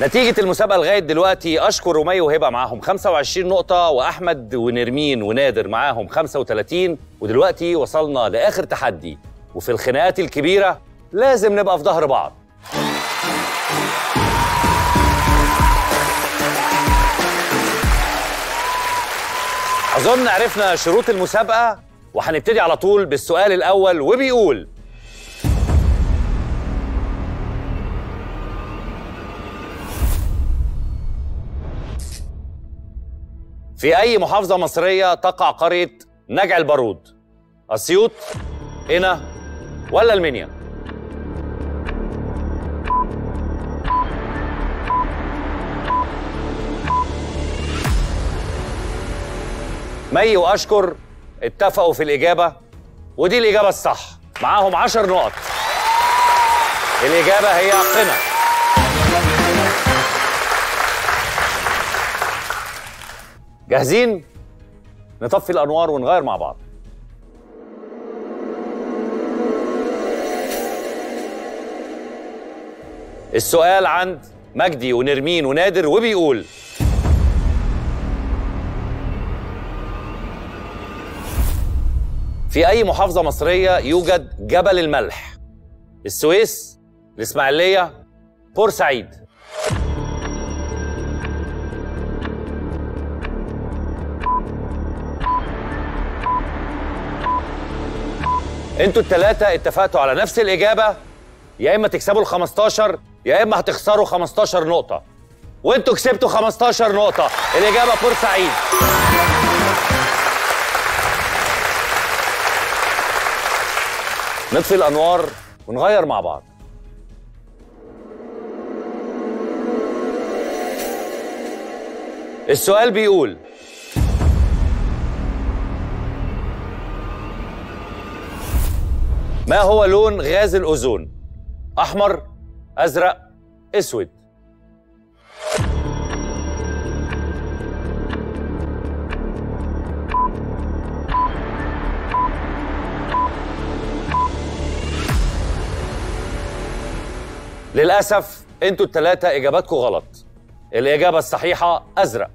نتيجة المسابقة لغاية دلوقتي أشكر رمي وهبة معاهم 25 نقطة وأحمد ونرمين ونادر معاهم 35 ودلوقتي وصلنا لآخر تحدي. وفي الخناقات الكبيرة لازم نبقى في ظهر بعض. أظن عرفنا شروط المسابقة وهنبتدي على طول بالسؤال الأول وبيقول في أي محافظة مصرية تقع قرية نجع البارود؟ أسيوط، قنا، ولا المنيا؟ مي وأشكر اتفقوا في الإجابة ودي الإجابة الصح معاهم عشر نقط الإجابة هي قنا جاهزين؟ نطفي الأنوار ونغير مع بعض السؤال عند مجدي ونرمين ونادر وبيقول في أي محافظة مصرية يوجد جبل الملح؟ السويس، الإسماعيلية، بورسعيد. أنتوا التلاتة اتفقتوا على نفس الإجابة يا إما تكسبوا ال 15 يا إما هتخسروا 15 نقطة. وانتوا كسبتوا 15 نقطة، الإجابة بورسعيد. نطفي الأنوار ونغير مع بعض السؤال بيقول ما هو لون غاز الأوزون؟ أحمر أزرق أسود. للأسف أنتوا التلاتة إجاباتكم غلط. الإجابة الصحيحة أزرق.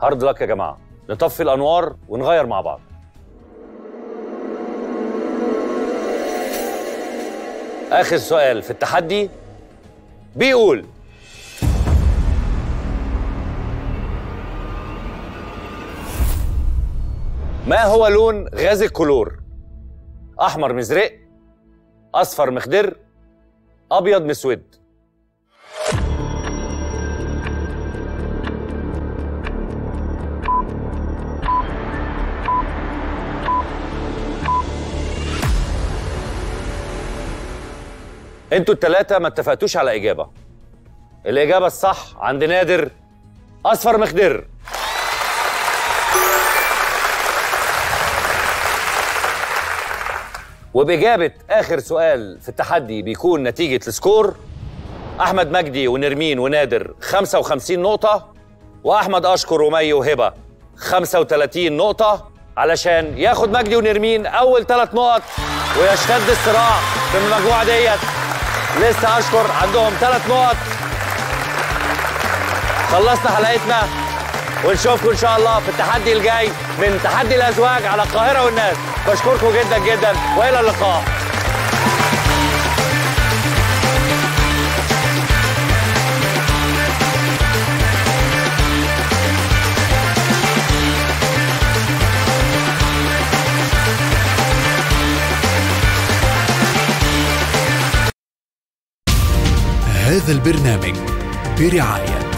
هارد لك يا جماعة. نطفي الأنوار ونغير مع بعض. آخر سؤال في التحدي بيقول ما هو لون غاز الكلور؟ أحمر مزرق أصفر مخضر أبيض مسود أنتوا التلاتة ما اتفقتوش على إجابة. الإجابة الصح عند نادر أصفر مخضر وبإجابة آخر سؤال في التحدي بيكون نتيجة السكور أحمد مجدي ونرمين ونادر 55 نقطة وأحمد أشكر ومي وهبة 35 نقطة علشان ياخد مجدي ونرمين أول ثلاث نقط ويشتد الصراع في المجموعة ديت. لسه أشكر عندهم ثلاث نقط. خلصنا حلقتنا. ونشوفكم إن شاء الله في التحدي الجاي من تحدي الأزواج على القاهرة والناس. بشكركم جدا جدا. وإلى اللقاء. هذا البرنامج برعاية